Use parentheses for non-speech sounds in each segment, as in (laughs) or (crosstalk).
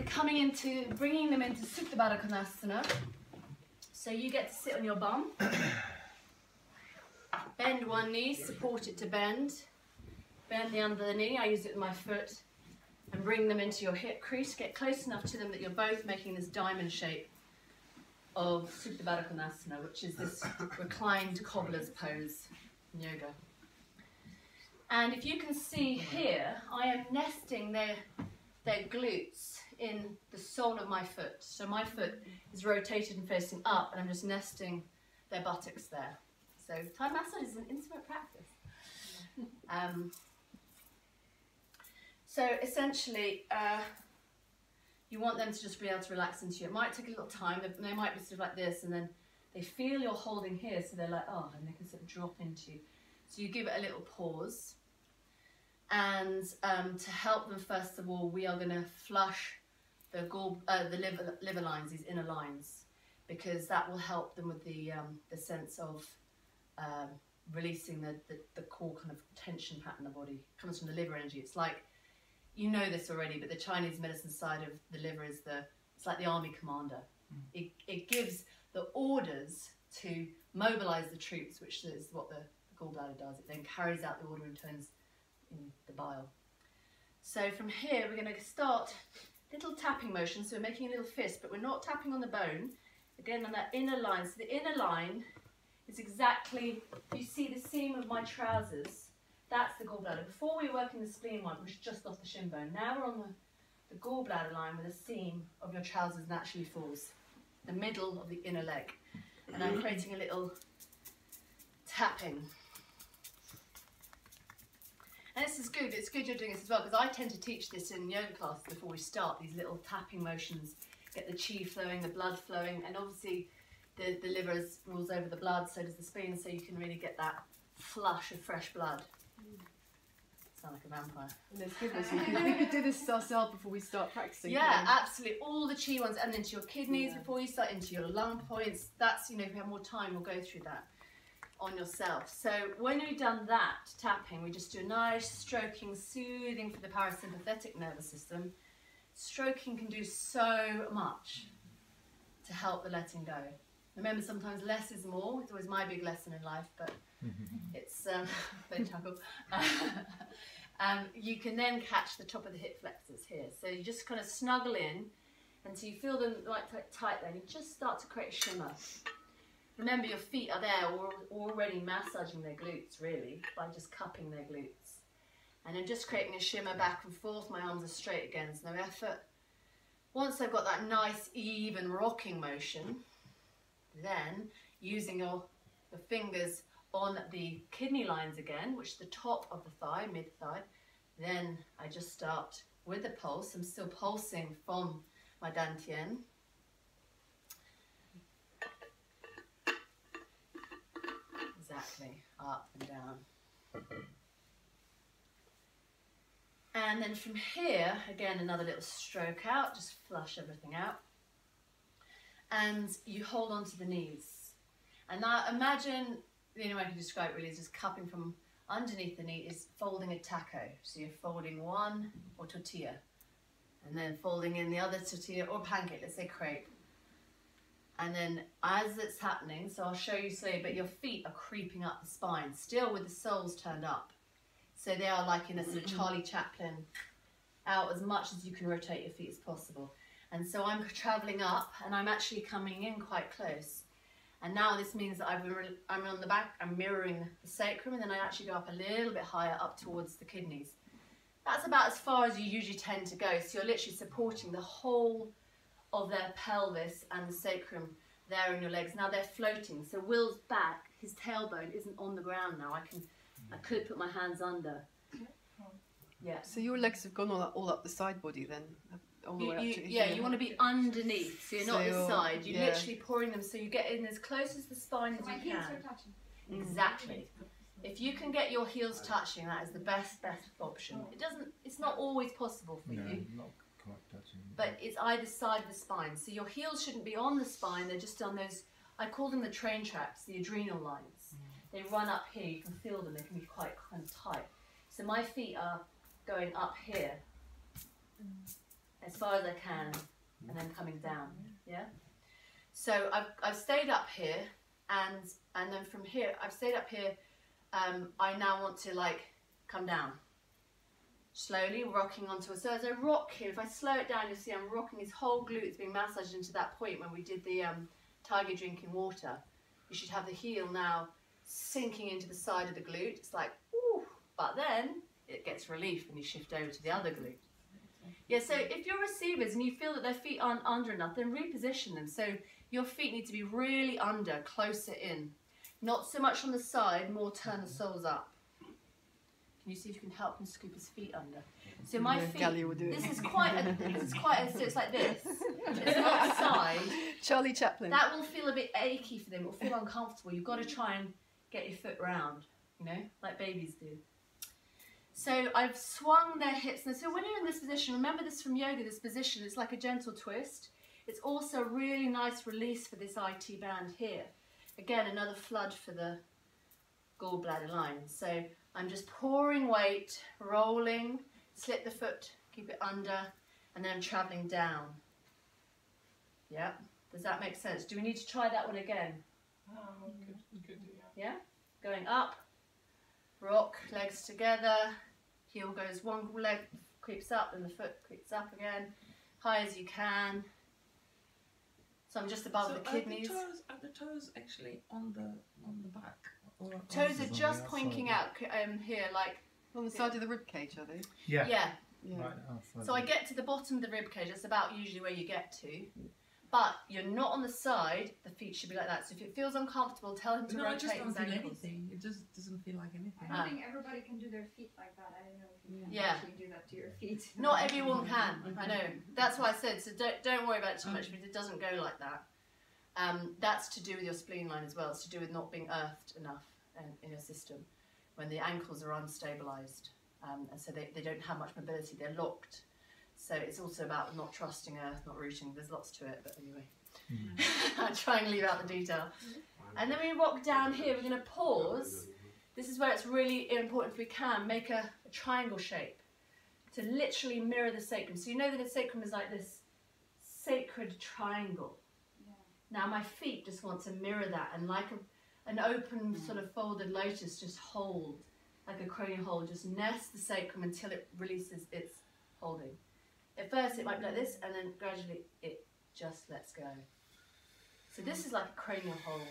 we're coming into, bringing them into Supta Baddha Konasana. So you get to sit on your bum. (coughs) Bend one knee, support it to bend. Bend the under the knee, I use it with my foot. And bring them into your hip crease. Get close enough to them that you're both making this diamond shape of Supta Baddha Konasana, which is this (coughs) reclined cobbler's pose in yoga. And if you can see here, I am nesting their, their glutes in the sole of my foot. So my foot is rotated and facing up, and I'm just nesting their buttocks there. So Thai massage is an intimate practice. Um, so essentially, uh, you want them to just be able to relax into you. It might take a little time. They, might be sort of like this, and then they feel you're holding here, so they're like, oh, and they can sort of drop into you. So you give it a little pause. And um, to help them, first of all, we are going to flush the, gall, uh, the liver, liver lines, these inner lines, because that will help them with the, um, the sense of um, releasing the, the, the, core kind of tension pattern the body. It comes from the liver energy. It's like, you know this already, but the Chinese medicine side of the liver is the, it's like the army commander. Mm. It, it gives the orders to mobilize the troops, which is what the, the gallbladder does. It then carries out the order and turns in the bile. So from here, we're going to start little tapping motion. So we're making a little fist, but we're not tapping on the bone. Again, on that inner line. So the inner line is exactly, you see the seam of my trousers, that's the gallbladder. Before we were working the spleen one, which is just off the shin bone. Now we're on the, the gallbladder line where the seam of your trousers naturally falls. The middle of the inner leg. And I'm creating a little tapping. And this is good, it's good you're doing this as well, because I tend to teach this in yoga class before we start, these little tapping motions, get the chi flowing, the blood flowing, and obviously the, the liver rules over the blood, so does the spleen, so you can really get that flush of fresh blood. Sound like a vampire. Let's give this. We could, we could do this ourselves before we start practicing. Yeah, absolutely. All the chi ones, and into your kidneys yeah. before you start, into your lung points. That's you know, if we have more time, we'll go through that on yourself. So when we've done that tapping, we just do a nice stroking, soothing for the parasympathetic nervous system. Stroking can do so much to help the letting go. Remember, sometimes less is more. It's always my big lesson in life, but (laughs) it's um, (laughs) very chuckle. (laughs) um, you can then catch the top of the hip flexors here. So you just kind of snuggle in until you feel them like tight there. You just start to create a shimmer. Remember, your feet are there already massaging their glutes, really, by just cupping their glutes. And then just creating a shimmer back and forth. My arms are straight against no effort. Once I've got that nice, even rocking motion, then using your the fingers on the kidney lines again, which is the top of the thigh, mid-thigh, then I just start with the pulse. I'm still pulsing from my dantian. Up and down. And then from here, again, another little stroke out, just flush everything out and you hold on to the knees. And now imagine, the only way I can describe it really is just cupping from underneath the knee is folding a taco. So you're folding one or tortilla and then folding in the other tortilla or pancake, let's say crepe. And then as it's happening, so I'll show you slowly, but your feet are creeping up the spine, still with the soles turned up. So they are like in a sort of Charlie Chaplin, out as much as you can rotate your feet as possible. And so I'm traveling up and I'm actually coming in quite close. And now this means that I'm on the back, I'm mirroring the sacrum and then I actually go up a little bit higher up towards the kidneys. That's about as far as you usually tend to go. So you're literally supporting the whole of their pelvis and the sacrum there in your legs. Now they're floating. So Will's back, his tailbone isn't on the ground now. I can, I could put my hands under. Yeah. So your legs have gone all up, all up the side body then? all the you, way up you, to yeah, you want to be underneath, so you're So not this you're- side. You're yeah. literally pouring them, so you get in as close as the spine as My you heels can. are touching. Exactly. If you can get your heels touching, that is the best best option. It doesn't. It's not always possible for No, you, not quite touching. but it's either side of the spine. So your heels shouldn't be on the spine. They're just on those. I call them the train tracks, the adrenal lines. Mm. They run up here. You can feel them. They can be quite kind of tight. So my feet are going up here. Mm. as far as I can, and then coming down. Mm. Yeah. So I've, I've stayed up here, and and then from here I've stayed up here. Um, I now want to like come down slowly, rocking onto a. So as I rock here, if I slow it down, you'll see I'm rocking his whole glutes being massaged into that point when we did the um, tiger drinking water. You should have the heel now sinking into the side of the glute. It's like, ooh, but then it gets relief when you shift over to the other glute. Yeah, so if you're receivers and you feel that their feet aren't under enough, then reposition them. So your feet need to be really under, closer in. Not so much on the side, more turn the soles up. Can you see if you can help him scoop his feet under? So my Yeah, feet, Gally will do it. this is quite a, this is quite a, so it's like this. It's not side. Charlie Chaplin. That will feel a bit achy for them. It will feel uncomfortable. You've got to try and get your foot round, you know, like babies do. So I've swung their hips. And so when you're in this position, remember this from yoga, this position, it's like a gentle twist. It's also a really nice release for this IT band here. Again, another flood for the gallbladder line. So I'm just pouring weight, rolling, slip the foot, keep it under, and then I'm traveling down. Yep. Does that make sense? Do we need to try that one again? Oh, good, good, Yeah? Going up, rock, legs together, heel goes one leg creeps up, and the foot creeps up again, high as you can. So I'm just above so the are kidneys. the toes are the toes actually on the on the back? Or Toes are just pointing out um, here, like, On the side of the rib cage, are they? Yeah. yeah. Yeah. Right So I get to the bottom of the rib cage, that's about usually where you get to. But you're not on the side, the feet should be like that. So if it feels uncomfortable, tell him to No, I rotate just doesn't feel ankles. anything. It just doesn't feel like anything. I don't Ah. think everybody can do their feet like that. I don't know if you can Yeah. actually do that to your feet. (laughs) Not everyone can. I know. That's why I said. So don't don't worry about it too much because it doesn't go like that. Um, that's to do with your spleen line as well. It's to do with not being earthed enough in, in your system when the ankles are unstabilized, um, and so they, they don't have much mobility. They're locked. So it's also about not trusting earth, not rooting. There's lots to it, but anyway, (laughs) I'll try and leave out the detail. And then we walk down here. We're going to pause. This is where it's really important if we can make a, a triangle shape to literally mirror the sacrum. So you know that the sacrum is like this sacred triangle. Yeah. Now my feet just want to mirror that and like a, an open sort of folded lotus just hold, like a cranial hold, just nest the sacrum until it releases its holding. At first it might be like this and then gradually it just lets go. So this is like a cranial hold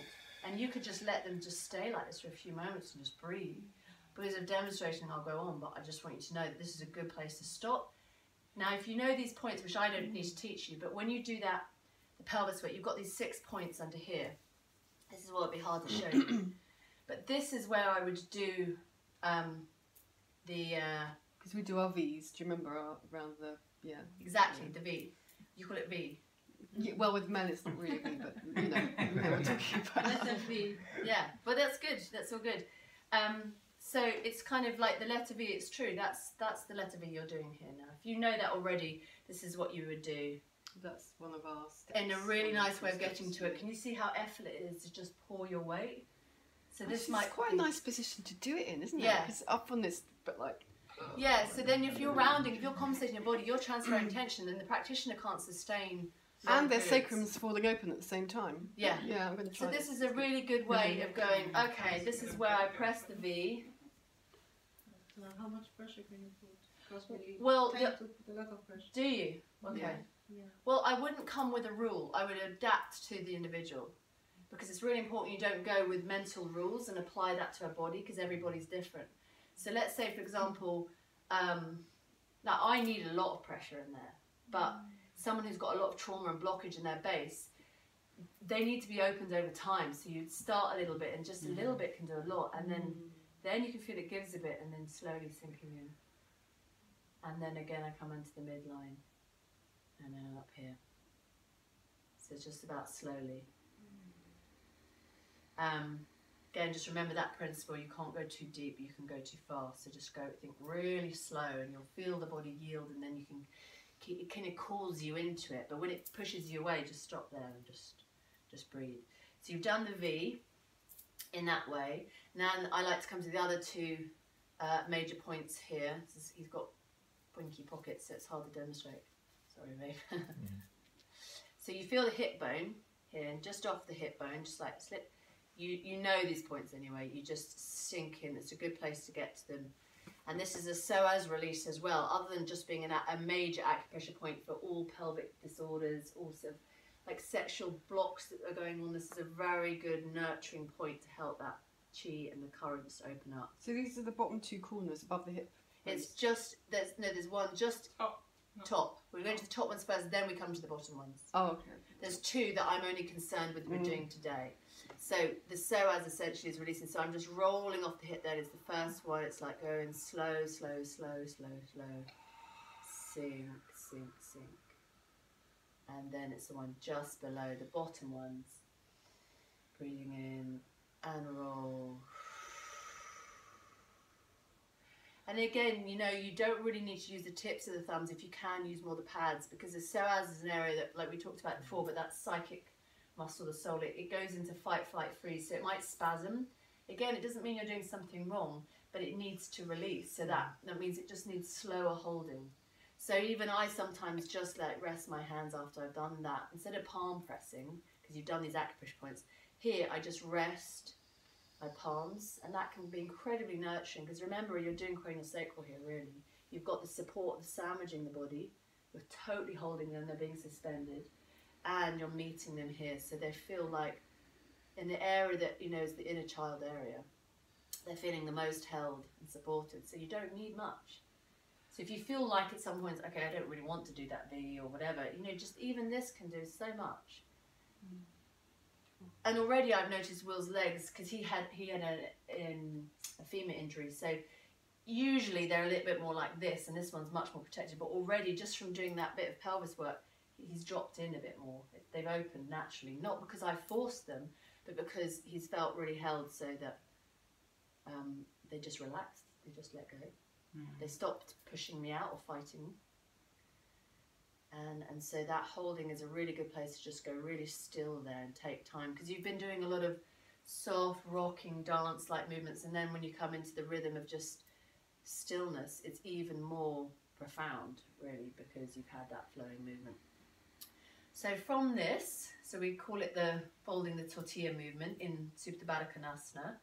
and you could just let them just stay like this for a few moments and just breathe. Because of demonstrating I'll go on but I just want you to know that this is a good place to stop. Now if you know these points, which I don't need to teach you, but when you do that the pelvis weight, you've got these six points under here. This is what it'd be hard to show you. (clears throat) but this is where I would do um, the uh, Because we do our V's. Do you remember our, around the yeah. exactly the V. You call it V. yeah? Well, with men it's not really V, but you know, (laughs) you know what I'm talking about. Yeah, but that's good. That's all good. Um, so it's kind of like the letter V. It's true. That's that's the letter V you're doing here now. If you know that already, this is what you would do. That's one of our steps. In a really nice way of getting to it. Can you see how effortless it is to just pour your weight? So this This might is quite be- a nice position to do it in, isn't it? Yeah. It's up on this, but like Yeah, so then if you're rounding, if you're compensating your body, you're transferring (clears throat) tension, then the practitioner can't sustain. and their periods. sacrum's falling open at the same time. Yeah. Yeah, I'm going to try. So this is a really good way of going. Okay, this is where I press the V. How much pressure can you put? Because we Well, tend the- to put a lot of pressure. Do you? Okay. Yeah. Yeah. Well, I wouldn't come with a rule. I would adapt to the individual because it's really important you don't go with mental rules and apply that to a body because everybody's different. So let's say, for example, um, now I need a lot of pressure in there, but mm. someone who's got a lot of trauma and blockage in their base, they need to be opened over time. So you'd start a little bit, and just a little mm. bit can do a lot, and then mm. then you can feel it gives a bit, and then slowly sinking in. And then again, I come into the midline, and then up here. So just about slowly. Um, again, just remember that principle. You can't go too deep, you can go too fast. So just go, think really slow, and you'll feel the body yield, and then you can. keep- It kind of calls you into it, but when it pushes you away, just stop there and just, just breathe. So you've done the V, in that way. Now I like to come to the other two uh, major points here. He's got winky pockets, so it's hard to demonstrate. So Sorry, babe. so you feel the hip bone here, and just off the hip bone, just like slip. You you know these points anyway. You just sink in. It's a good place to get to them. And this is a psoas release as well, other than just being an, a major acupressure point for all pelvic disorders, also like sexual blocks that are going on. This is a very good nurturing point to help that chi and the currents open up. So these are the bottom two corners above the hip. It's just there's no there's one just no. Top. We're going to the top ones first, then we come to the bottom ones. Oh, okay. There's two that I'm only concerned with we're Mm. doing today. So the psoas essentially is releasing. So I'm just rolling off the hip. That is the first one. It's like going slow, slow, slow, slow, slow. Sink, sink, sink. And then it's the one just below the bottom ones. Breathing in and roll. And again, you know, you don't really need to use the tips of the thumbs if you can use more the pads because the psoas is an area that, like we talked about before, but that psychic muscle, the soul, it, it goes into fight, flight, freeze, so it might spasm. Again, it doesn't mean you're doing something wrong, but it needs to release. So that, that means it just needs slower holding. So even I sometimes just like rest my hands after I've done that. Instead of palm pressing, because you've done these acupressure points, here I just rest my palms, and that can be incredibly nurturing. Because remember, you're doing cranial sacral here, really. You've got the support of sandwiching the body. You're totally holding them; they're being suspended, and you're meeting them here, so they feel like in the area that you know is the inner child area. They're feeling the most held and supported. So you don't need much. So if you feel like at some points, okay, I don't really want to do that V or whatever, you know, just even this can do so much. Mm. And already I've noticed Will's legs because he had he had a, in a femur injury, so usually they're a little bit more like this, and this one's much more protected. But already just from doing that bit of pelvis work, he's dropped in a bit more. They've opened naturally, not because I forced them, but because he's felt really held, so that um, they just relaxed. They just let go. They stopped pushing me out or fighting me. And, and so that holding is a really good place to just go really still there and take time because you've been doing a lot of soft rocking dance like movements and then when you come into the rhythm of just stillness it's even more profound really because you've had that flowing movement. So from this so we call it the folding the tortilla movement in Supta Konasana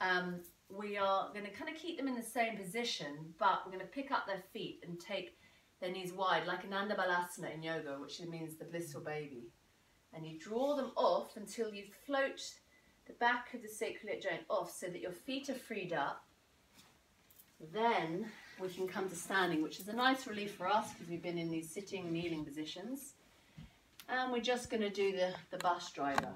um, we are going to kind of keep them in the same position, but we're going to pick up their feet and take their knees wide, like Ananda Balasana in yoga, which means the blissful baby. And you draw them off until you float the back of the sacroiliac joint off so that your feet are freed up. Then we can come to standing, which is a nice relief for us because we've been in these sitting, kneeling positions. And we're just going to do the, the bus driver.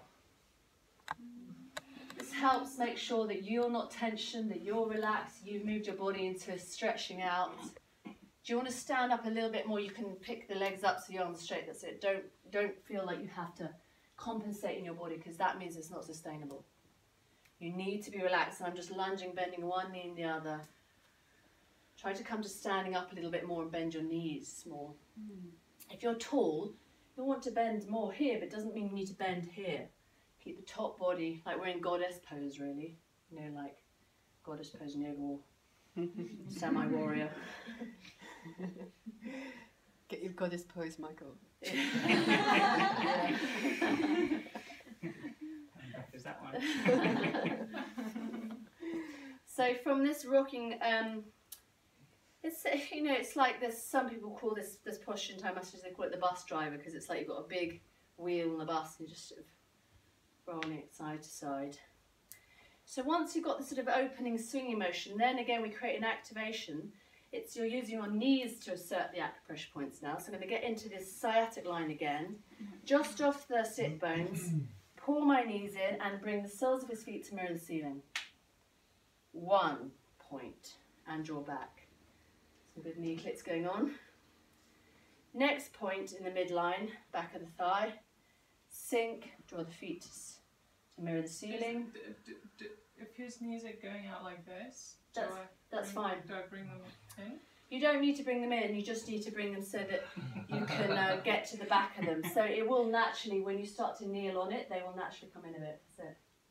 This helps make sure that you're not tensioned, that you're relaxed, you've moved your body into stretching out. Do you want to stand up a little bit more? You can pick the legs up so you're on straight. That's it. Don't don't feel like you have to compensate in your body because that means it's not sustainable. You need to be relaxed. And I'm just lunging, bending one knee and the other. Try to come to standing up a little bit more and bend your knees more. Hmm. If you're tall, you'll want to bend more here, but it doesn't mean you need to bend here. Keep the top body, like we're in goddess pose, really. You know, like goddess pose in yoga or (laughs) semi warrior. (laughs) Get your goddess pose, Michael. (laughs) (laughs) Is that one? so from this rocking, um, it's you know it's like this. Some people call this this posture in Thai masters. They call it the bus driver because it's like you've got a big wheel on the bus and you're just sort of rolling it side to side. So once you've got the sort of opening swinging motion, then again we create an activation. It's you're using your knees to assert the acupressure points now. So I'm going to get into this sciatic line again, mm-hmm. just off the sit mm-hmm. bones. Pull my knees in and bring the soles of his feet to mirror the ceiling. One point and draw back. Some good knee clicks going on. Next point in the midline, back of the thigh. Sink, draw the feet to mirror the ceiling. D- d- d- if his knees are going out like this, do That's- I That's bring, fine. Do I bring them in? You don't need to bring them in, you just need to bring them so that you can uh, (laughs) get to the back of them. So it will naturally, when you start to kneel on it, they will naturally come in a bit. So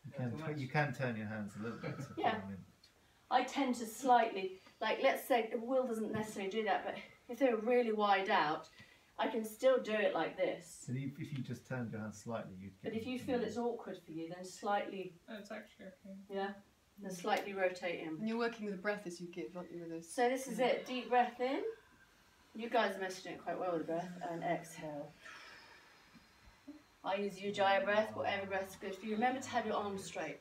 You can, you can turn your hands a little bit. To Yeah. them in. I tend to slightly, like let's say the Will doesn't necessarily do that, but if they're really wide out, I can still do it like this. So if, if you just turned your hand slightly, you'd get. But if you feel it's awkward for you, then slightly, Oh, it's actually okay. yeah, then slightly rotate him. And you're working with the breath as you give, aren't you, with this? So this is it. Deep breath in. You guys are messing it quite well with the breath. And exhale. I use Ujjayi breath, whatever breath's good for you. Remember to have your arms straight.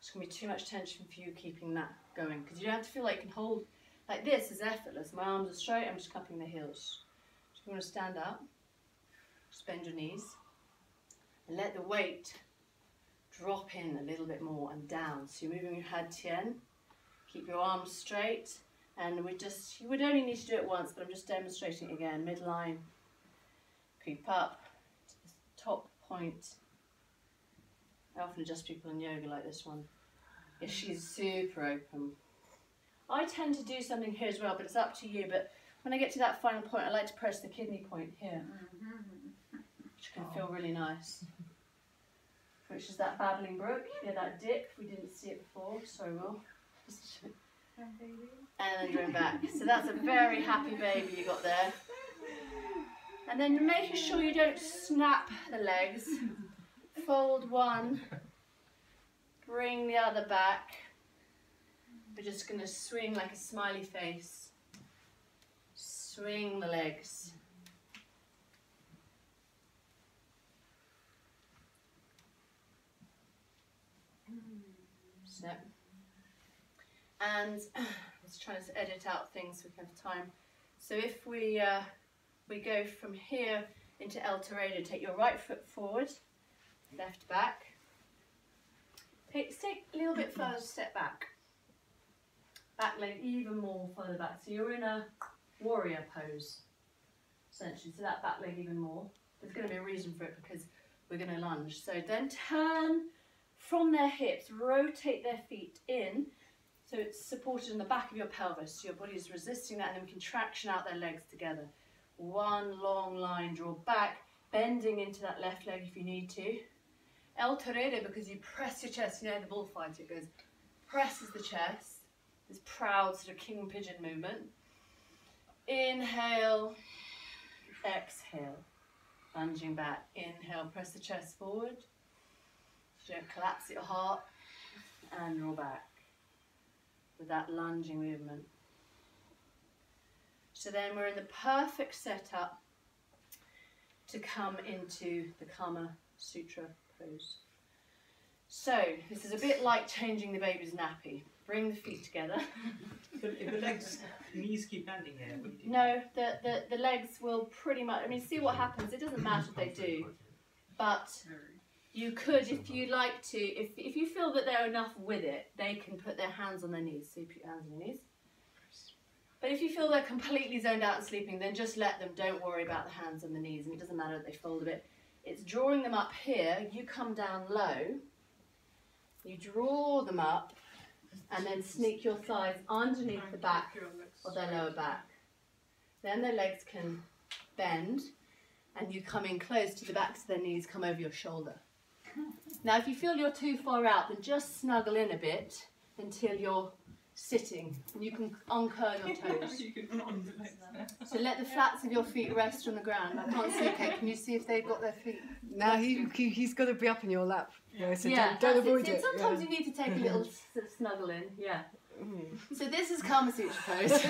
It's going to be too much tension for you keeping that going. Because you don't have to feel like you can hold like this is effortless. My arms are straight, I'm just cupping the heels. You want to stand up, just bend your knees, and let the weight drop in a little bit more and down. So you're moving your head tien. Keep your arms straight. And we just, you would only need to do it once, but I'm just demonstrating again. Midline, creep up to the top point. I often adjust people in yoga like this one. If she's super open. I tend to do something here as well, but it's up to you. But when I get to that final point, I like to press the kidney point here, mm-hmm. which can feel oh. really nice. Which is that babbling brook, yeah, that dip. We didn't see it before, sorry, Will. (laughs) And then going back. So that's a very happy baby you got there. And then making sure you don't snap the legs. Fold one, bring the other back. We're just going to swing like a smiley face. Swing the legs. Snap. And (clears throat) let's trying to edit out things so we can have time. So if we uh, we go from here into El Torero, take your right foot forward, left back. Take, take a little bit further step back. Back leg even more further back. So you're in a warrior pose, essentially. So that back leg even more. There's going to be a reason for it because we're going to lunge. So then turn from their hips, rotate their feet in so it's supported in the back of your pelvis, so your body is resisting that, and then we can traction out their legs together. One long line, draw back, bending into that left leg if you need to. El Torero, because you press your chest, you know the bullfighter goes, presses the chest, this proud sort of king pigeon movement. Inhale, exhale, lunging back. Inhale, press the chest forward. Don't collapse your heart, and roll back with that lunging movement. So then we're in the perfect setup to come into the Kama Sutra pose. So this is a bit like changing the baby's nappy. Bring the feet together. (laughs) If the legs, knees keep bending here? No, the, the, the legs will pretty much, I mean, see what happens. It doesn't matter if they do, but you could, if you like to, if, if you feel that they're enough with it, they can put their hands on their knees. So you put your hands on your knees. But if you feel they're completely zoned out and sleeping, then just let them. Don't worry about the hands on the knees. And it doesn't matter if they fold a bit. It's drawing them up here. You come down low. You draw them up and then sneak your thighs underneath the back of their lower back. Then their legs can bend and you come in close to the backs of their knees, come over your shoulder. Now, if you feel you're too far out, then just snuggle in a bit until you're sitting and you can uncurl your (laughs) toes. you can run like that. So let the flats of your feet rest on the ground. I can't see, okay, can you see if they've got their feet? Now he, he he's got to be up in your lap. Yeah, so yeah, don't, don't avoid it. it. Sometimes yeah. you need to take a little (laughs) sort of snuggle in, yeah. Mm. So this is Kama Sutra pose. (laughs)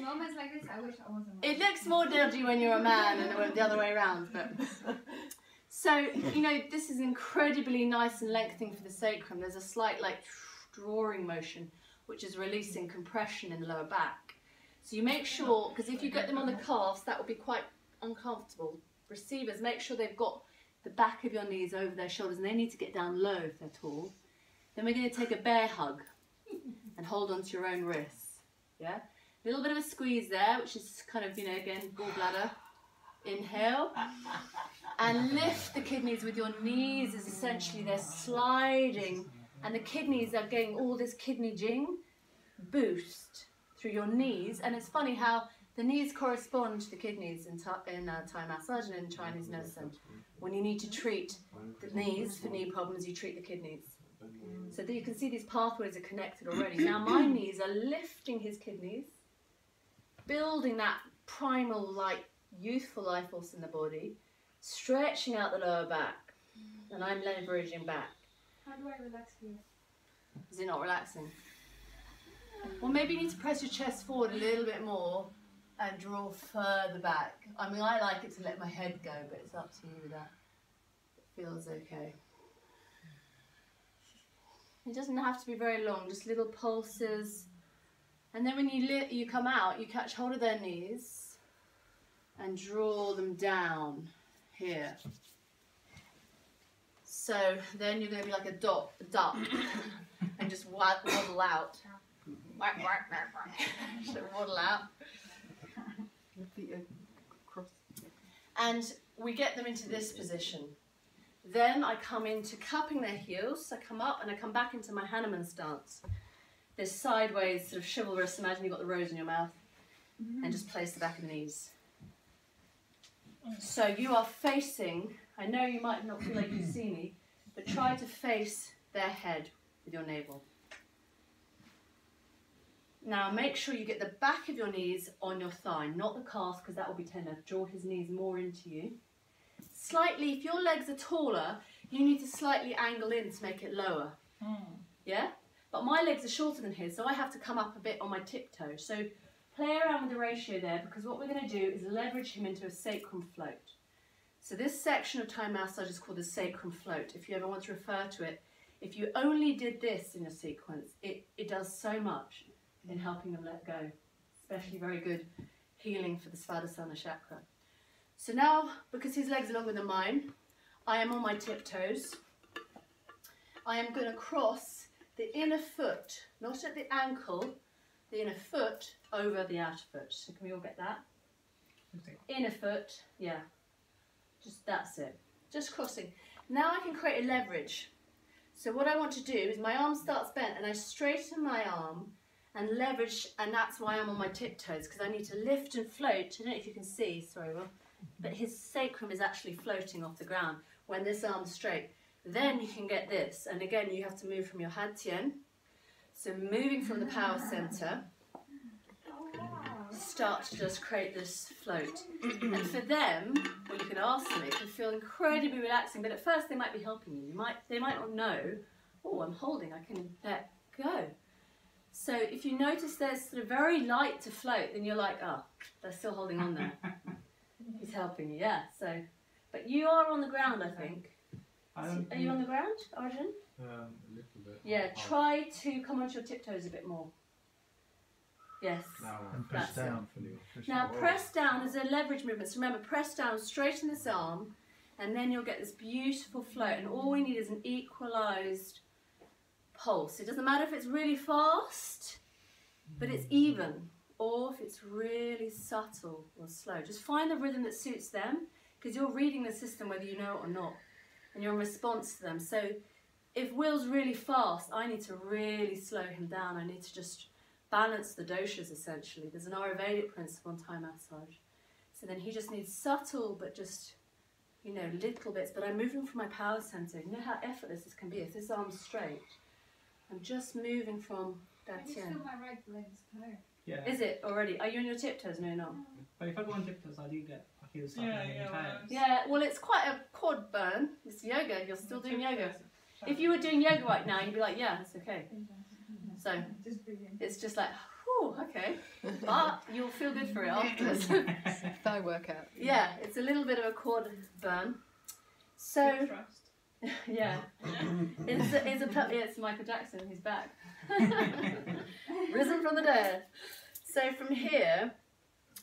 Moments like this, I wish I wasn't. It looks more dodgy when you're a man and the other way around, but so you know this is incredibly nice and lengthening for the sacrum. There's a slight like drawing motion, which is releasing compression in the lower back. So you make sure because if you get them on the calves, that would be quite uncomfortable. Receivers, make sure they've got the back of your knees over their shoulders, and they need to get down low if they're tall. Then we're going to take a bear hug and hold onto your own wrists. Yeah. A little bit of a squeeze there, which is kind of, you know, again, gallbladder. Inhale. And lift the kidneys with your knees, is essentially they're sliding. And the kidneys are getting all this kidney jing boost through your knees. And it's funny how the knees correspond to the kidneys in, Thai- in uh, Thai massage and in Chinese medicine. When you need to treat the knees for knee problems, you treat the kidneys. So that you can see these pathways are connected already. Now my (clears throat) knees are lifting his kidneys, building that primal, light, youthful life force in the body, stretching out the lower back, and I'm leveraging back. How do I relax here? Is it not relaxing? Well, maybe you need to press your chest forward a little bit more and draw further back. I mean, I like it to let my head go, but it's up to you with that. It feels okay. It doesn't have to be very long, just little pulses. And then when you li- you come out, you catch hold of their knees and draw them down here. So then you're going to be like a dot, a duck, and just wa- waddle out. Waddle out. Your feet are crossed. And we get them into this position. Then I come into cupping their heels. So I come up and I come back into my Hanuman stance. This sideways, sort of chivalrous. Imagine you've got the rose in your mouth. And just place the back of the knees. So you are facing, I know you might not feel like you see me, but try to face their head with your navel. Now make sure you get the back of your knees on your thigh, not the calf because that will be tender. Draw his knees more into you. Slightly, if your legs are taller, you need to slightly angle in to make it lower. Hmm. Yeah? But my legs are shorter than his, so I have to come up a bit on my tiptoe. So play around with the ratio there because what we're going to do is leverage him into a sacrum float. So this section of Thai massage is called the sacrum float. If you ever want to refer to it, if you only did this in a sequence, it, it does so much in helping them let go. Especially very good healing for the Svadhisthana chakra. So now, because his legs are longer than mine, I am on my tiptoes. I am going to cross the inner foot, not at the ankle, inner foot over the outer foot. So can we all get that? Okay. Inner foot, yeah. Just that's it. Just crossing. Now I can create a leverage. So what I want to do is my arm starts bent and I straighten my arm and leverage and that's why I'm on my tiptoes because I need to lift and float. I don't know if you can see, sorry Will, but his sacrum is actually floating off the ground when this arm's straight. Then you can get this and again you have to move from your dantien. So moving from the power center, start to just create this float. and for them, you can ask them, it can feel incredibly relaxing. But at first, they might be helping you. You might they might not know. Oh, I'm holding. I can let go. So if you notice they're sort of very light to float, then you're like, oh, they're still holding on there. (laughs) He's helping you, yeah. So, but you are on the ground, I think. I Are you on the ground, Arjun? Um, a little bit. Yeah. Half. Try to come onto your tiptoes a bit more. Yes. Now, And push That's down for you. Push Now forward. press down as a leverage movement. So remember, press down, straighten this arm, and then you'll get this beautiful float. And all we need is an equalized pulse. It doesn't matter if it's really fast, but it's even, or if it's really subtle or slow. Just find the rhythm that suits them, because you're reading the system whether you know it or not, and you're in response to them. So if Will's really fast, I need to really slow him down. I need to just balance the doshas essentially. There's an Ayurvedic principle on Thai massage. So then he just needs subtle but just, you know, little bits. But I'm moving from my power center. You know how effortless this can be? If this arm's straight, I'm just moving from that can chin. feel my right leg yeah. Is it already? Are you on your tiptoes? No, you're not. But if I go on tiptoes, I do get I feel Yeah, yeah, well, Yeah, well, it's quite a quad burn. It's yoga. You're still doing yoga. If you were doing yoga right now, you'd be like, yeah, it's okay. So Just breathe in. it's just like, whew, okay. But you'll feel good for it afterwards. (laughs) Thigh workout. yeah, it's a little bit of a quad burn. So, (laughs) yeah. It's a, it's a pu- yeah, it's Michael Jackson. He's back, (laughs) risen from the dead. So from here,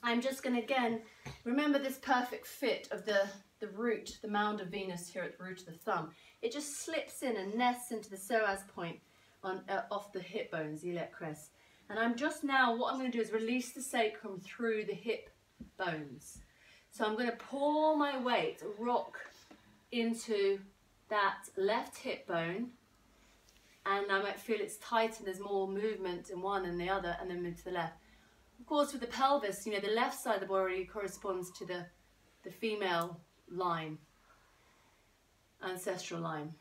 I'm just going to again remember this perfect fit of the the root, the mound of Venus here at the root of the thumb. It just slips in and nests into the psoas point on uh, off the hip bones, iliac crest. And I'm just now what I'm going to do is release the sacrum through the hip bones. So I'm going to pour my weight, rock into that left hip bone and I might feel it's tight and there's more movement in one and the other and then move to the left. Of course with the pelvis, you know, the left side of the body corresponds to the, the female line, ancestral line,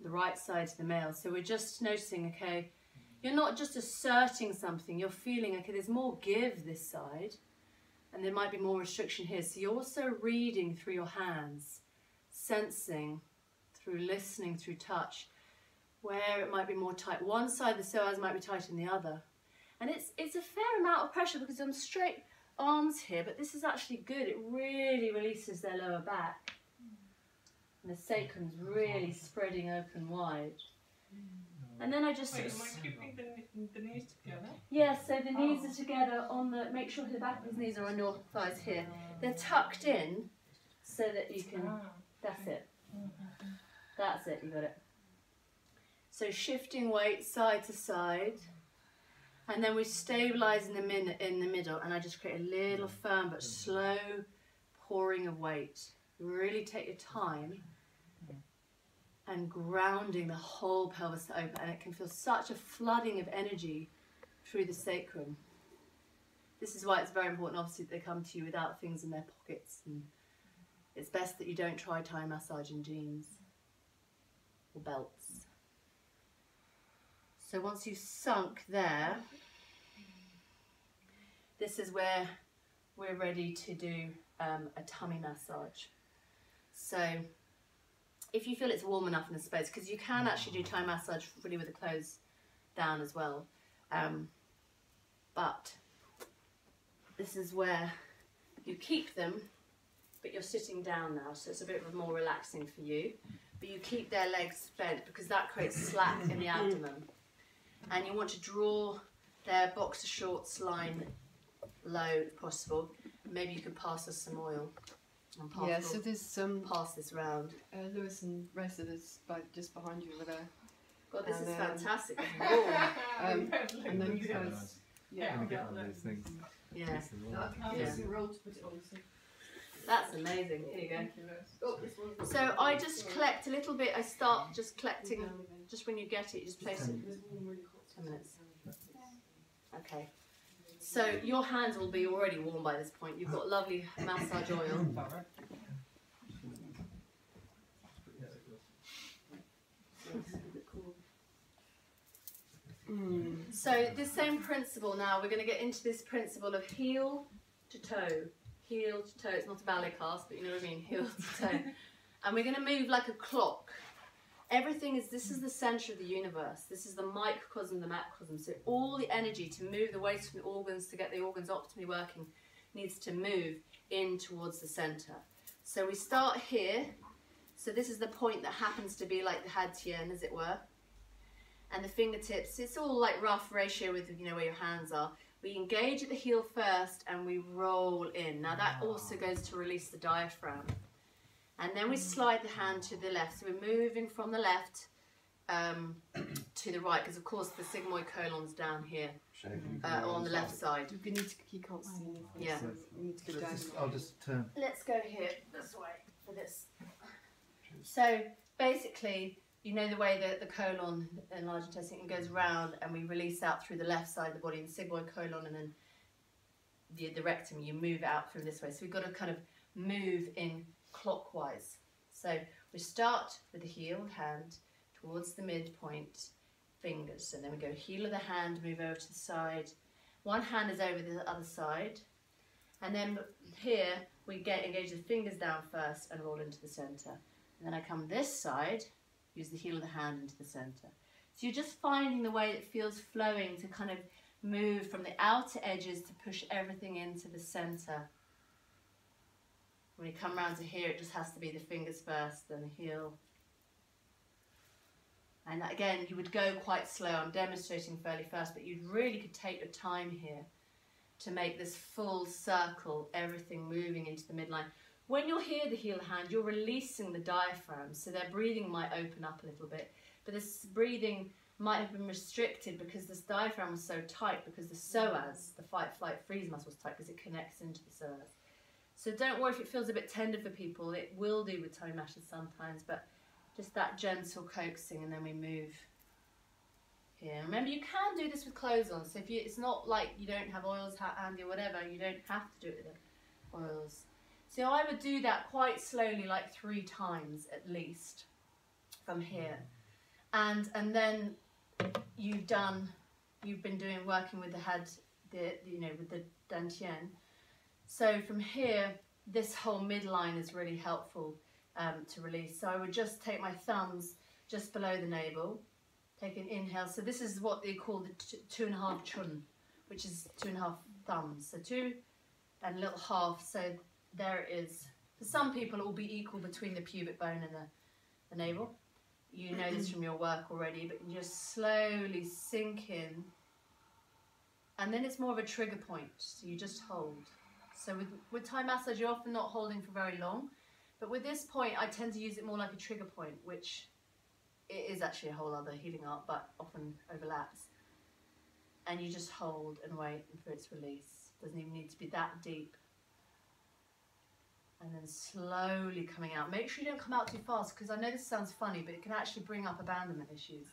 the right side to the male. So we're just noticing, okay, you're not just asserting something, you're feeling, okay, there's more give this side. and there might be more restriction here. So you're also reading through your hands, sensing through listening, through touch, where it might be more tight. One side the psoas might be tighter than the other. And it's, it's a fair amount of pressure because I'm straight arms here, but this is actually good. It really releases their lower back. And the sacrum's really spreading open wide. Mm. And then I just Wait, am I keeping the, the knees together? yeah, so the knees oh. are together on the. Make sure the back of his knees are on your thighs here. Oh. They're tucked in, so that you can. Ah, that's it. That's it. You got it. So shifting weight side to side, and then we stabilize in the min in the middle, and I just create a little mm. firm but mm. slow pouring of weight. Really take your time. Mm. And grounding the whole pelvis to open, and it can feel such a flooding of energy through the sacrum. This is why it's very important, obviously, that they come to you without things in their pockets. And it's best that you don't try Thai massage in jeans or belts. So once you've sunk there, this is where we're ready to do um, a tummy massage. So if you feel it's warm enough in the space, because you can actually do Thai massage really with the clothes down as well. Um, but this is where you keep them, but you're sitting down now, so it's a bit more relaxing for you. But you keep their legs bent because that creates slack in the abdomen. And you want to draw their boxer shorts line low if possible. Maybe you could pass us some oil and pass, Yeah, so there's um, pass this round. uh, Lewis and Reza that's by, just behind you over there. God, this And is then- fantastic. (laughs) Um, (laughs) and then you Yeah, guys, nice. yeah, Gonna get one of those things. Yeah, Piece of wood. I'll Yeah. That's amazing. Here you go. Thank you, Rose. Oh, this one's So I just collect a little bit. I start just collecting. Just when you get it, you just place it. There's one really hot. Ten minutes. Okay. So your hands will be already warm by this point. You've got lovely massage oil. mm, So the same principle now. We're going to get into this principle of heel to toe, heel to toe. It's not a ballet cast, but you know what I mean. Heel to toe, and we're going to move like a clock. Everything is. This is the center of the universe. This is the microcosm, the macrocosm. So all the energy to move the waste from the organs to get the organs optimally working needs to move in towards the center. So we start here. So this is the point that happens to be like the dantien, as it were and the fingertips. It's all like rough ratio with you know where your hands are. We engage at the heel first and we roll in. Now that also goes to release the diaphragm. And then we slide the hand to the left. So we're moving from the left um, (clears throat) to the right because of course the sigmoid colon's down here uh, on the left side. you need to, you can't see anything, Yeah. so you need to go down. I'll just turn. Let's go here this way for this. So basically, you know the way that the colon and large intestine goes round, and we release out through the left side of the body, the sigmoid colon, and then the, the rectum. You move out through this way. So we've got to kind of move in clockwise. So we start with the heel hand towards the midpoint, fingers, and then we go heel of the hand, move over to the side. One hand is over the other side, and then here we get engage the fingers down first and roll into the center. And then I come this side, use the heel of the hand into the center. So you're just finding the way that feels flowing to kind of move from the outer edges to push everything into the center. When you come around to here, it just has to be the fingers first, then the heel. And again, you would go quite slow. I'm demonstrating fairly fast, but you really could take your time here to make this full circle, everything moving into the midline. When you're here, the heel hand, you're releasing the diaphragm, so their breathing might open up a little bit. But this breathing might have been restricted because this diaphragm was so tight because the psoas, the fight, flight, freeze muscle was tight because it connects into the psoas. So don't worry if it feels a bit tender for people. It will do with tummy mashes sometimes, but just that gentle coaxing, and then we move here. Remember, you can do this with clothes on. So if you, it's not like you don't have oils ha- handy or whatever, you don't have to do it with oils. So I would do that quite slowly, like three times at least, from here, and and then you've done, you've been doing working with the head, the you know with the dantien. So from here, this whole midline is really helpful um, to release. So I would just take my thumbs just below the navel, take an inhale. So this is what they call the two and a half chun, which is two and a half thumbs. So two and a little half. So there it is. For some people, it will be equal between the pubic bone and the, the navel. You know this from your work already, but you just slowly sink in. And then it's more of a trigger point. So you just hold. So with, with Thai massage, you're often not holding for very long. But with this point, I tend to use it more like a trigger point, which it is actually a whole other healing art, but often overlaps. And you just hold and wait for its release. Doesn't even need to be that deep. And then slowly coming out. Make sure you don't come out too fast because I know this sounds funny, but it can actually bring up abandonment issues.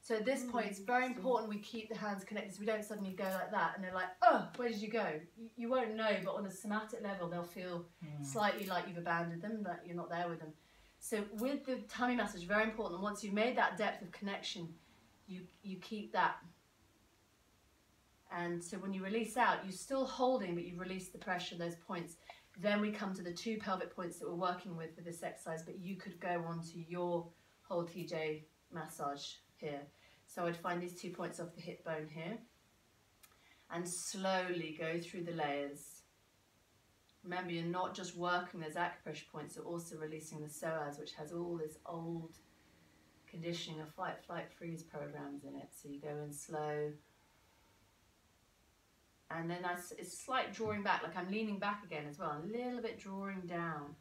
So at this point, it's mm, very important we keep the hands connected so we don't suddenly go like that and they're like, oh, where did you go? You, you won't know, but on a somatic level, they'll feel mm. slightly like you've abandoned them, that you're not there with them. So with the tummy massage, very important. Once you've made that depth of connection, you you keep that. And so when you release out, you're still holding, but you release the pressure, those points. Then we come to the two pelvic points that we're working with for this exercise, but you could go on to your whole TJ massage here. So I'd find these two points off the hip bone here and slowly go through the layers. Remember, you're not just working those acupressure points, you're also releasing the psoas, which has all this old conditioning of fight, flight, freeze programs in it. So you go in slow. And then I s it's slight drawing back, like I'm leaning back again as well, a little bit drawing down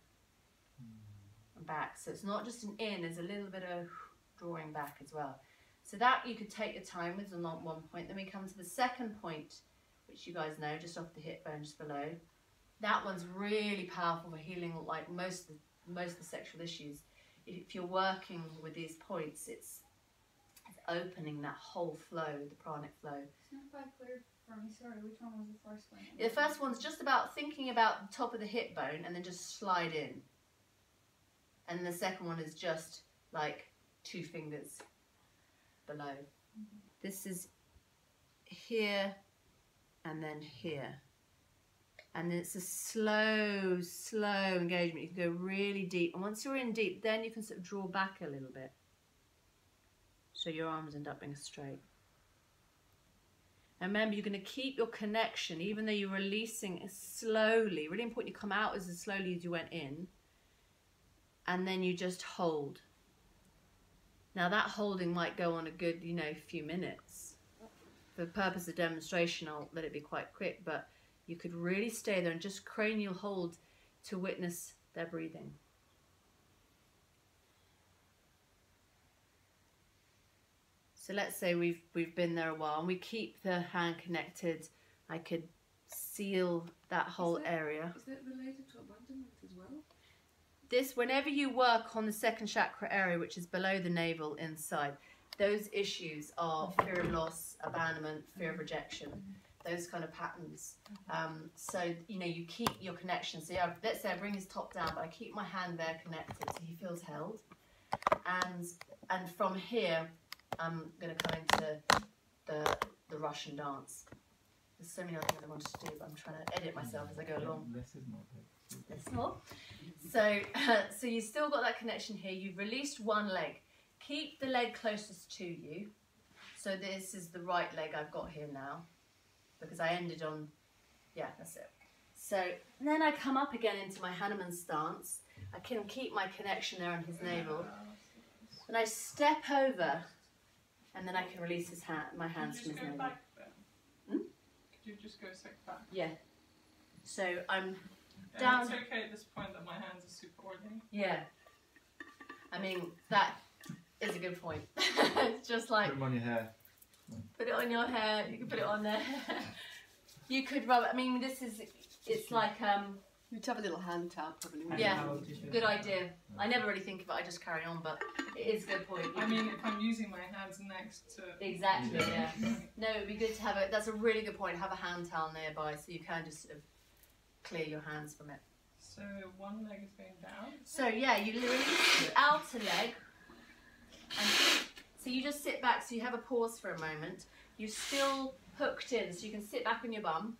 and back. So it's not just an in, there's a little bit of drawing back as well. So that you could take your time with on one point. Then we come to the second point, which you guys know, just off the hip bone, just below. That one's really powerful for healing, like most of the, most of the sexual issues. If you're working with these points, it's, it's opening that whole flow, the pranic flow. It's not quite clear for me. Sorry, which one was the first one? The first one's just about thinking about the top of the hip bone and then just slide in. And the second one is just like two fingers below. Mm-hmm. This is here and then here. And it's a slow, slow engagement. You can go really deep. And once you're in deep, then you can sort of draw back a little bit. So your arms end up being straight. And remember, you're going to keep your connection, even though you're releasing slowly. Really important you come out as slowly as you went in. And then you just hold. Now that holding might go on a good, you know, few minutes. For the purpose of demonstration, I'll let it be quite quick, but you could really stay there and just cranial hold to witness their breathing. So let's say we've we've been there a while and we keep the hand connected. I could seal that whole that- area. Is that related to abandonment as well? This, whenever you work on the second chakra area, which is below the navel inside, those issues are fear of loss, abandonment, fear of mm-hmm. rejection, mm-hmm. those kind of patterns. Mm-hmm. Um, so, you know, you keep your connection. So, yeah, let's say I bring his top down, but I keep my hand there connected so he feels held. And and from here, I'm going to come into the, the Russian dance. There's so many other things I wanted to do, but I'm trying to edit myself as I go along. Less is more. That's more. So, (laughs) so you've still got that connection here. You've released one leg. Keep the leg closest to you. So this is the right leg I've got here now, because I ended on, yeah, that's it. So then I come up again into my Hanuman stance. I can keep my connection there on his navel. And I step over, and then I can release his hand, my hands Could from you his just go navel. back then? Hmm? Could you just go a sec back? Yeah. So I'm And Down. it's okay at this point that my hands are super oily. Yeah. I mean, that is a good point. it's (laughs) just like Put them on your hair. put it on your hair, you can put it on there. (laughs) you could rub It. I mean, this is, it's like, um, You'd have a little hand towel probably. wouldn't Yeah. you? good idea. I never really think of it, I just carry on, but it is a good point. I mean, if I'm using my hands next to. Exactly, yeah. Yeah. No, it would be good to have it. That's a really good point. Have a hand towel nearby so you can just sort of clear your hands from it. So one leg is going down. So yeah, you release the outer leg, and so you just sit back. So you have a pause for a moment. You're still hooked in, so you can sit back on your bum.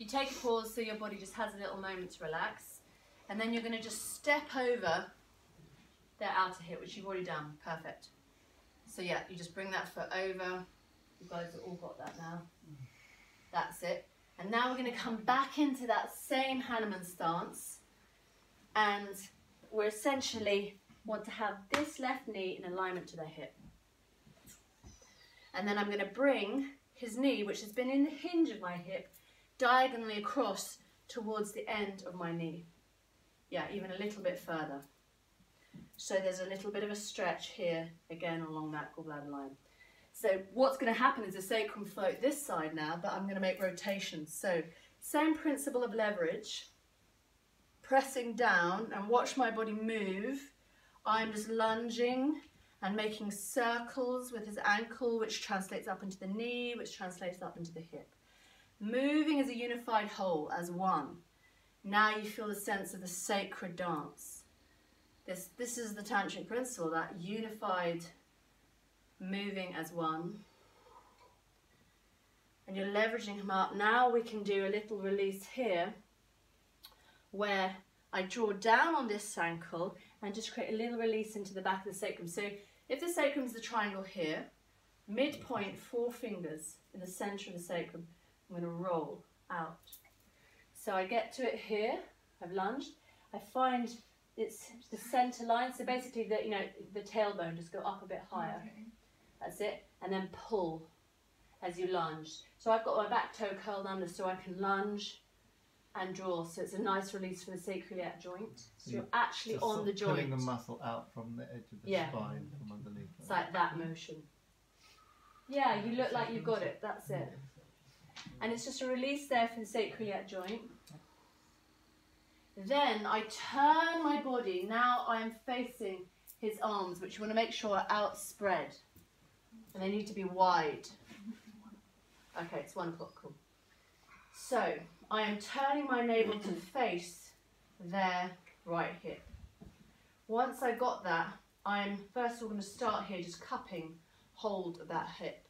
You take a pause so your body just has a little moment to relax. And then you're going to just step over their outer hip, which you've already done. Perfect. So yeah, you just bring that foot over. You guys have all got that now. That's it. And now we're going to come back into that same Hanuman stance. And we're essentially want to have this left knee in alignment to their hip. And then I'm going to bring his knee, which has been in the hinge of my hip, diagonally across towards the end of my knee. Yeah, even a little bit further. So there's a little bit of a stretch here, again along that gallbladder line. So what's going to happen is the sacrum float this side now, but I'm going to make rotations. So same principle of leverage, pressing down and watch my body move. I'm just lunging and making circles with his ankle, which translates up into the knee, which translates up into the hip. Moving as a unified whole, as one. Now you feel the sense of the sacred dance. This, this is the tantric principle, that unified moving as one. And you're leveraging him up. Now we can do a little release here where I draw down on this ankle and just create a little release into the back of the sacrum. So if the sacrum is the triangle here, midpoint, four fingers in the center of the sacrum, I'm going to roll out. So I get to it here, I've lunged, I find it's the center line, so basically the, you know, the tailbone just go up a bit higher. Okay. That's it. And then pull as you lunge. So I've got my back toe curled under so I can lunge and draw. So it's a nice release from the sacroiliac joint. So you're mm. actually Just on sort the joint. Pulling the muscle out from the edge of the Yeah. spine from underneath. It's like that motion. Yeah, you look like you've got it. That's it. And it's just a release there from the sacroiliac joint. Then I turn my body. Now I am facing his arms, which you want to make sure are outspread. And they need to be wide. Okay, it's one o'clock. Cool. So I am turning my navel to face their right hip. Once I got that, I'm first of all going to start here just cupping hold of that hip.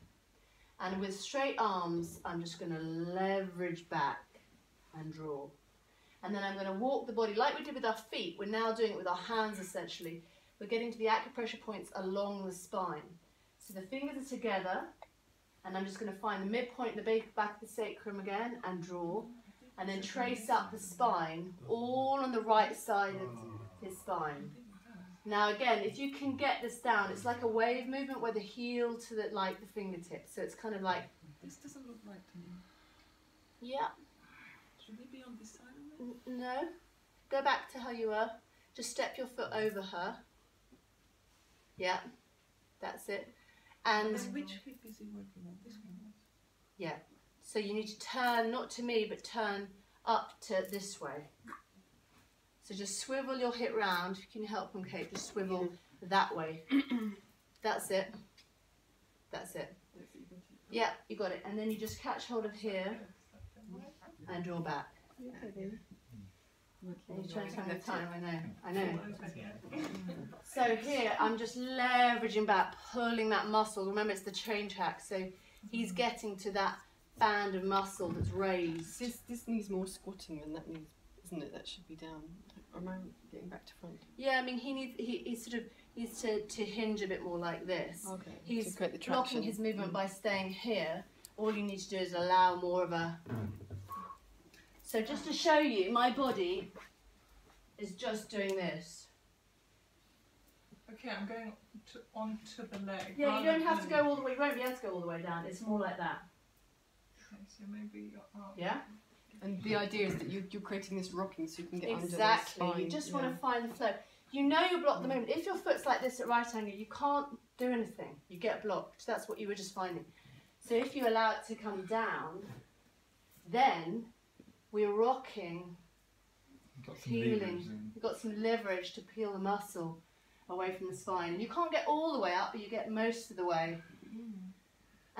And with straight arms, I'm just going to leverage back and draw. And then I'm going to walk the body like we did with our feet. We're now doing it with our hands essentially. We're getting to the acupressure points along the spine. So the fingers are together, and I'm just going to find the midpoint, the back of the sacrum again, and draw. And then trace up the spine, all on the right side of his spine. Now again, if you can get this down, it's like a wave movement where the heel to the like the fingertips. So it's kind of like This doesn't look right to me. yeah, Should we be on this side of it? n- no. Go back to how you were. Just step your foot over her. Yeah, that's it. And which hip is he working on? This one. Yeah. So you need to turn not to me, but turn up to this way. So just swivel your hip round. Can you help him, Kate? Just swivel that way. (clears throat) That's it. That's it. Yeah, you got it. And then you just catch hold of here and draw back. You're trying to tell me the time, I know. I know. So here, I'm just leveraging back, pulling that muscle. Remember, it's the chain track. So he's getting to that band of muscle that's raised. This this needs more squatting than that needs, isn't it? That should be down. Am I getting back to front? Yeah, I mean, he needs he, he sort of needs to, to hinge a bit more like this. Okay. He's to create the blocking his movement mm. by staying here. All you need to do is allow more of a. Mm. So just to show you, my body is just doing this. Okay, I'm going to, onto the leg. Yeah, you don't have to go all the way. You won't be able to go all the way down. It's more like that. Okay, so maybe your arm. Yeah. And the idea is that you, you're creating this rocking so you can get Exactly. under the spine. You just yeah. want to find the flow. You know you're block the moment. If your foot's like this at right angle, you can't do anything. You get blocked. That's what you were just finding. So if you allow it to come down, then we're rocking, Got some peeling. You've got some leverage to peel the muscle away from the spine. You can't get all the way up, but you get most of the way. Mm.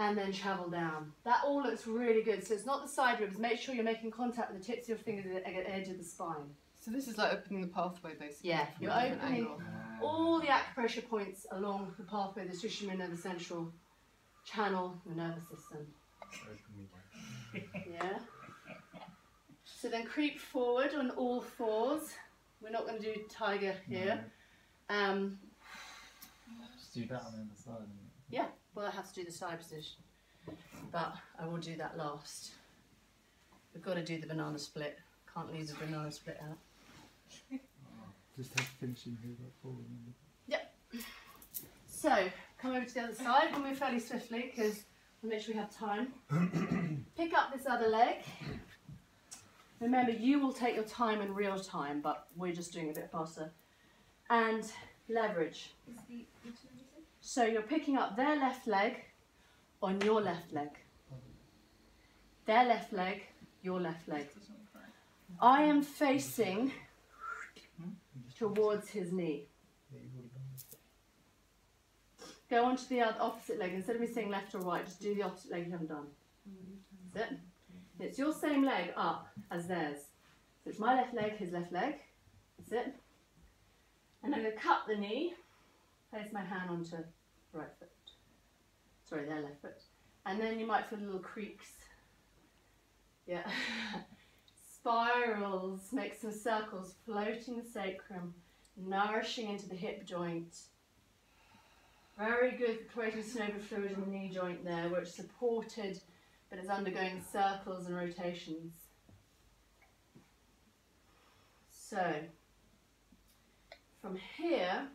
And then travel down. That all looks really good. So it's not the side ribs. Make sure you're making contact with the tips of your fingers at the edge of the spine. So this is like opening the pathway basically. Yeah, you're opening angle. all the acupressure points along the pathway, the sushumna, the central channel, the nervous system. Yeah. So then creep forward on all fours. We're not going to do tiger here. Um, Just do that on the other side. innit? Well, I have to do the side position, but I will do that last. We've got to do the banana split. Can't leave the banana split out. (laughs) Just have finishing here like four. remember? Yep. So, come over to the other side. We'll move fairly swiftly because we'll make sure we have time. (coughs) Pick up this other leg. Remember, you will take your time in real time, but we're just doing a bit faster. And leverage. Is the So you're picking up their left leg on your left leg. Their left leg, your left leg. I am facing towards his knee. Go on to the other opposite leg. Instead of me saying left or right, just do the opposite leg you haven't done. That's it. It's your same leg up as theirs. So it's my left leg, his left leg. That's it. And I'm going to cut the knee, place my hand onto right foot. Sorry, their left foot. And then you might feel little creaks. Yeah. (laughs) Spirals, make some circles, floating the sacrum, nourishing into the hip joint. Very good for creating synovial fluid in the knee joint there, where it's supported but it's undergoing circles and rotations. So, from here,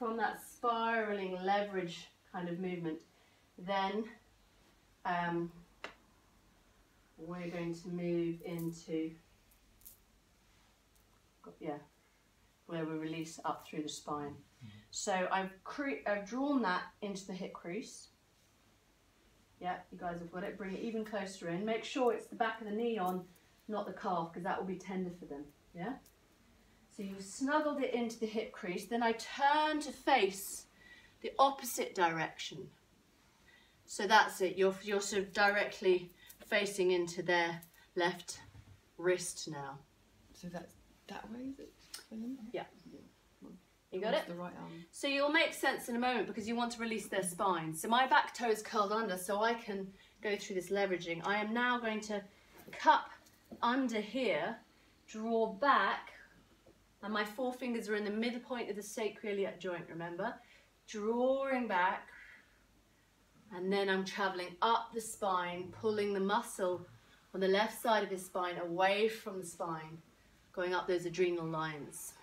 from that spiraling leverage kind of movement, then um, we're going to move into, yeah, where we release up through the spine. So I've, cre- I've drawn that into the hip crease. Yeah, you guys have got it. Bring it even closer in. Make sure it's the back of the knee on, not the calf, because that will be tender for them. Yeah? So you've snuggled it into the hip crease. Then I turn to face the opposite direction. So that's it. You're, you're sort of directly facing into their left wrist now. So that's that way, is it? Yeah. You got it? The right arm. So you'll make sense in a moment because you want to release their spine. So my back toe is curled under so I can go through this leveraging. I am now going to cup under here, draw back, and my four fingers are in the middle point of the sacroiliac joint, remember? Drawing back, and then I'm traveling up the spine, pulling the muscle on the left side of his spine away from the spine, going up those adrenal lines.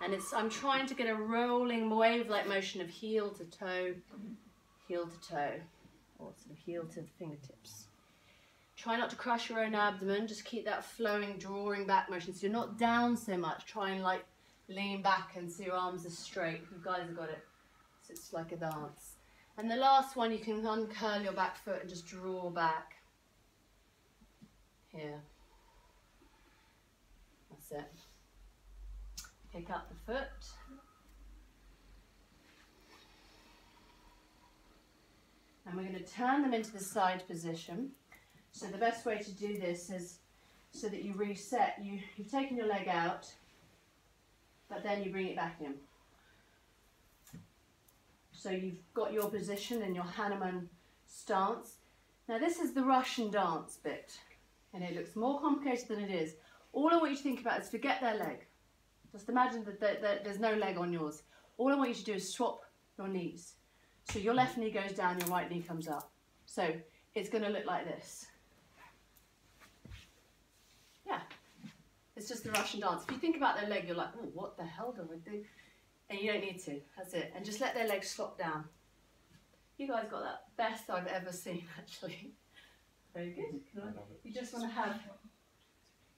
and it's I'm trying to get a rolling wave-like motion of heel to toe, heel to toe, or sort of heel to the fingertips. Try not to crush your own abdomen. Just keep that flowing, drawing back motion. So you're not down so much. Try and like lean back and so your arms are straight. You guys have got it. So it's like a dance. And the last one, you can uncurl your back foot and just draw back. Here. That's it. Pick up the foot. And we're going to turn them into the side position. So the best way to do this is so that you reset. You, you've taken your leg out, but then you bring it back in. So you've got your position and your Hanuman stance. Now this is the Russian dance bit, and it looks more complicated than it is. All I want you to think about is forget their leg. Just imagine that there- there- there's no leg on yours. All I want you to do is swap your knees. So your left knee goes down, your right knee comes up. So it's going to look like this. Yeah. It's just the Russian dance. If you think about their leg, you're like, oh, what the hell do I do? And you don't need to. That's it. And just let their legs slop down. You guys got that best I've ever seen, (laughs) actually. Very good. I love it. You just want to have,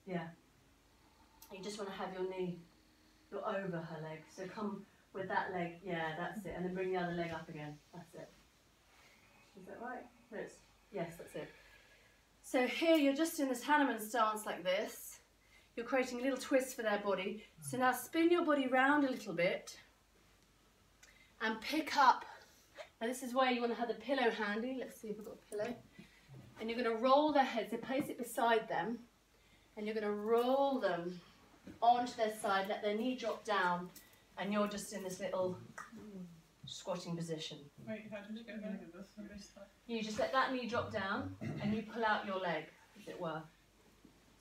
yeah. You just want to have your knee, you're over her leg. So come with that leg, yeah, that's it. And then bring the other leg up again. That's it. Is that right? No, yes, that's it. So here you're just in this Hanuman stance like this. You're creating a little twist for their body. So now spin your body round a little bit and pick up. Now this is where you want to have the pillow handy. Let's see if we've got a pillow. And you're going to roll their heads. So place it beside them. And you're going to roll them onto their side. Let their knee drop down. And you're just in this little squatting position. Wait, how did you get there? I missed. You just let that knee drop down and you pull out your leg, as it were.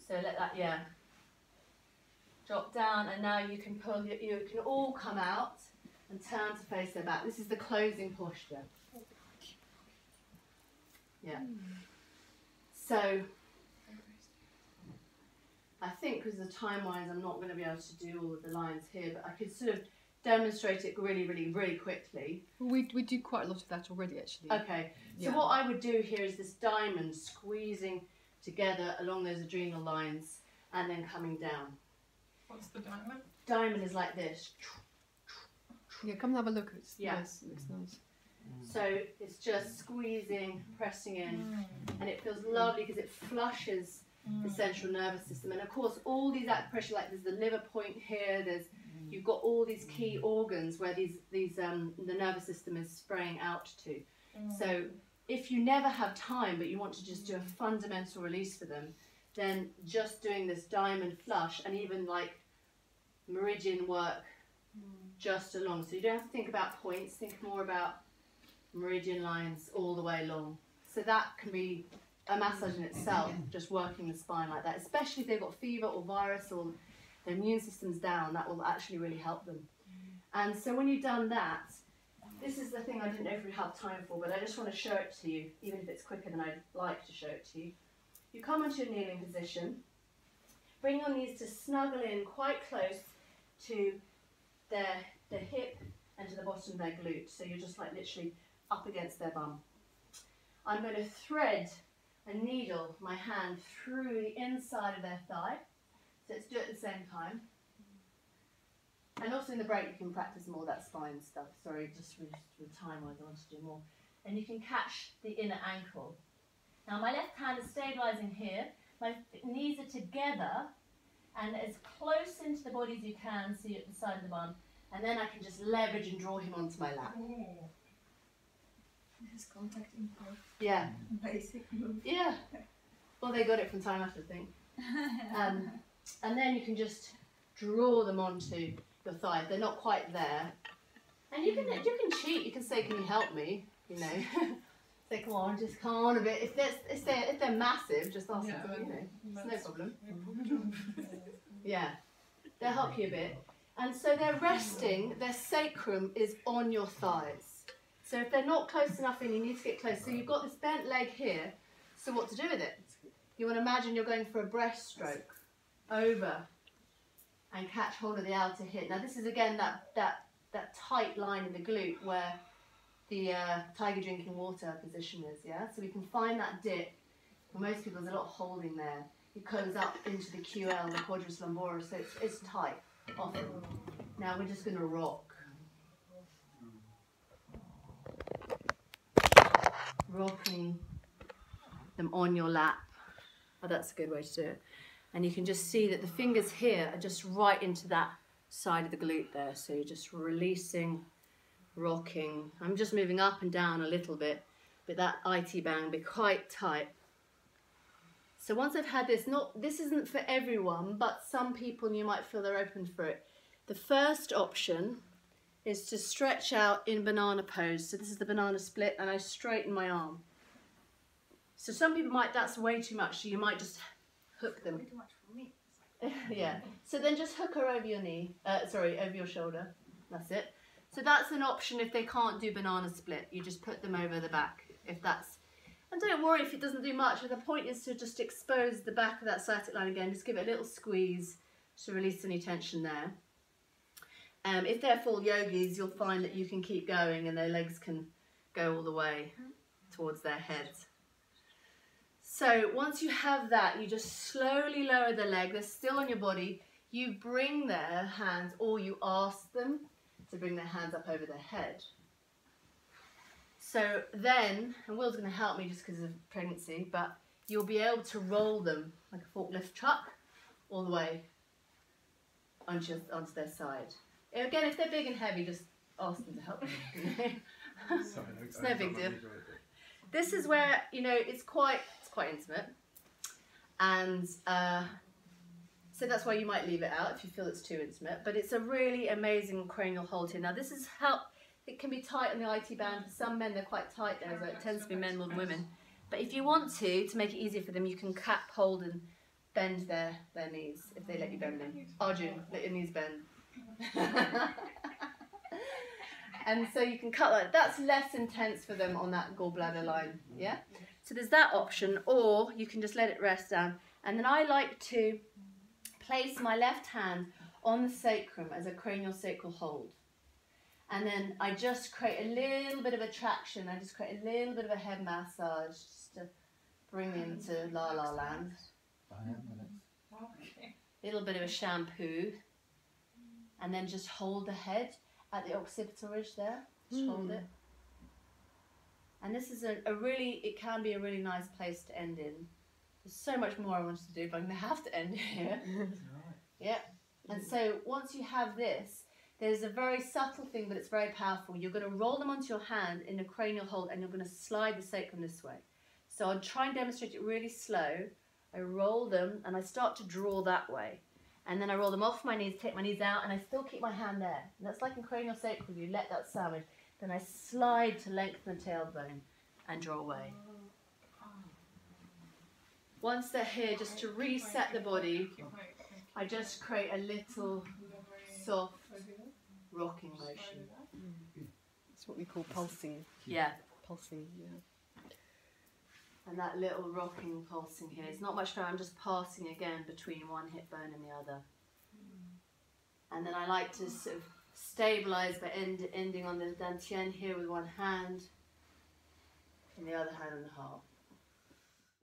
So let that, yeah. Drop down and now you can pull, you, you can all come out and turn to face their back. This is the closing posture. Yeah. So, I think because of time wise, I'm not going to be able to do all of the lines here, but I could sort of demonstrate it really, really, really quickly. Well, we, we do quite a lot of that already, actually. Okay, so Yeah. what I would do here is this diamond squeezing together along those adrenal lines and then coming down. What's the diamond? Diamond is like this. Yeah, come and have a look. It's Yeah. nice. It looks nice. So it's just squeezing, pressing in, mm. and it feels lovely because it flushes the mm. central nervous system. And of course, all these acupressure, like there's the liver point here, there's mm. you've got all these key organs where these these um, the nervous system is spraying out to. So if you never have time, but you want to just do a fundamental release for them, then just doing this diamond flush and even like meridian work hmm. just along. So you don't have to think about points, think more about meridian lines all the way along. So that can be a massage in itself, (coughs) just working the spine like that, especially if they've got fever or virus or their immune system's down, that will actually really help them. Hmm. And so when you've done that, this is the thing I didn't know if we have time for, but I just want to show it to you, even if it's quicker than I'd like to show it to you. You come into a kneeling position, bring your knees to snuggle in quite close to their, their hip and to the bottom of their glute. So you're just like literally up against their bum. I'm going to thread a needle, my hand, through the inside of their thigh. So let's do it at the same time. And also in the break you can practice more that spine stuff. Sorry, just with, with time I want to do more. And you can catch the inner ankle. Now my left hand is stabilizing here. My knees are together and as close into the body as you can, so you're at the side of the bum. And then I can just leverage and draw him onto my lap. Ooh. This contact info. Yeah, Basic move. yeah. Well, they got it from Time After Thing. Um, and then you can just draw them onto your thigh. They're not quite there, and you can you can cheat. You can say, "Can you help me?" You know, (laughs) say, "Come on, just come on a bit." If they're if they're if they're massive, just ask them. You know, it's no problem. (laughs) Yeah, they'll help you a bit. And so they're resting. Their sacrum is on your thighs. So if they're not close enough in, you need to get close. So you've got this bent leg here. So what to do with it? You want to imagine you're going for a breaststroke over and catch hold of the outer hip. Now this is again that that that tight line in the glute where the uh, tiger drinking water position is. Yeah. So we can find that dip. For most people, there's a lot of holding there. It comes up into the QL, the quadris lumboris, so it's, it's tight often. Now we're just going to rock. Rocking them on your lap. Oh, that's a good way to do it. And you can just see that the fingers here are just right into that side of the glute there. So you're just releasing, rocking. I'm just moving up and down a little bit, but that IT band be quite tight. So once I've had this, not this isn't for everyone, but some people you might feel they're open for it. The first option is to stretch out in banana pose. So this is the banana split, and I straighten my arm. So some people might that's way too much, so you might just hook them. Too much for me. (laughs) yeah. So then just hook her over your knee. Uh, sorry, over your shoulder. That's it. So that's an option if they can't do banana split. You just put them over the back. If that's and don't worry if it doesn't do much. The point is to just expose the back of that sciatic line again. Just give it a little squeeze to release any tension there. Um, if they're full yogis, you'll find that you can keep going and their legs can go all the way towards their heads. So once you have that, you just slowly lower the leg. They're still on your body. You bring their hands, or you ask them to bring their hands up over their head. So then, and Will's going to help me just because of pregnancy, but you'll be able to roll them like a forklift truck all the way onto, onto their side. And again, if they're big and heavy, just ask them to help you. (laughs) (laughs) Sorry, I- It's I no don't big deal. if you enjoyed it. this is where you know it's quite it's quite intimate and uh, so that's why you might leave it out if you feel it's too intimate but it's a really amazing cranial hold here now this is help it can be tight on the IT band. For some men, they're quite tight there, so it tends to be men more than women. But if you want to, to make it easier for them, you can cap, hold, and bend their, their knees if they let you bend them. Arjun, let your knees bend. (laughs) and so you can cut that. That's less intense for them on that gallbladder line. Yeah. So there's that option, or you can just let it rest down. And then I like to place my left hand on the sacrum as a cranial sacral hold. And then I just create a little bit of attraction. I just create a little bit of a head massage just to bring me into la la land. Okay. little bit of a shampoo, and then just hold the head at the occipital ridge there. Just hold it. And this is a, a really, it can be a really nice place to end in. There's so much more I wanted to do, but I'm going to have to end here. (laughs) yeah. And so once you have this, there's a very subtle thing, but it's very powerful. You're going to roll them onto your hand in a cranial hold, and you're going to slide the sacrum this way. So I'll try and demonstrate it really slow. I roll them, and I start to draw that way. And then I roll them off my knees, take my knees out, and I still keep my hand there. And that's like in cranial sacral, you let that sandwich. Then I slide to lengthen the tailbone and draw away. Once they're here, just to reset the body, I just create a little soft rocking motion. Mm. It's what we call pulsing. Yeah. Pulsing, yeah. And that little rocking pulsing here. It's not much fun, I'm just passing again between one hip bone and the other. And then I like to sort of stabilize by end, ending on the dantien here with one hand and the other hand on the heart.